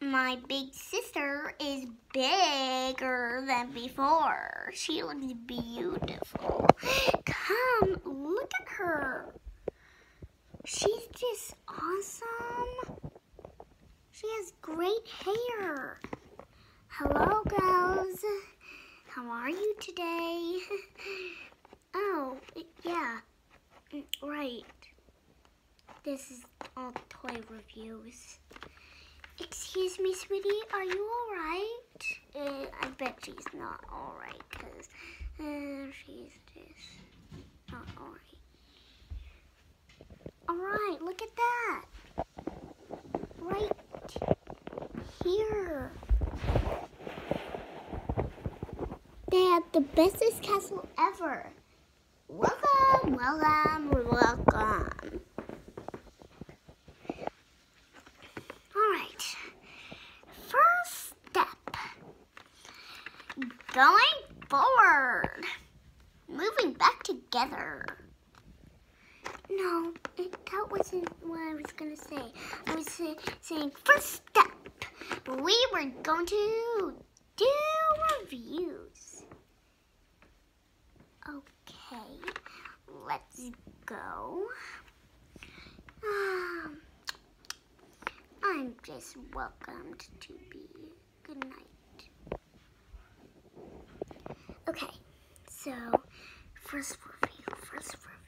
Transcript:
My big sister is bigger than before. She looks beautiful. Come, look at her. She's just awesome. She has great hair. Hello, girls. How are you today? Oh, yeah. Mm, Right. This is all toy reviews. Excuse me, sweetie, are you alright? Uh, I bet she's not alright, because uh, she's just not alright. Alright, look at that. Right here. They have the bestest castle ever. Welcome, welcome, welcome. Alright. First step. Going forward. Moving back together. No, it, that wasn't what I was going to say. I was say, saying first step. We were going to do reviews. Okay, let's go. Um, I'm just welcomed to be. Good night. So, first review, first review.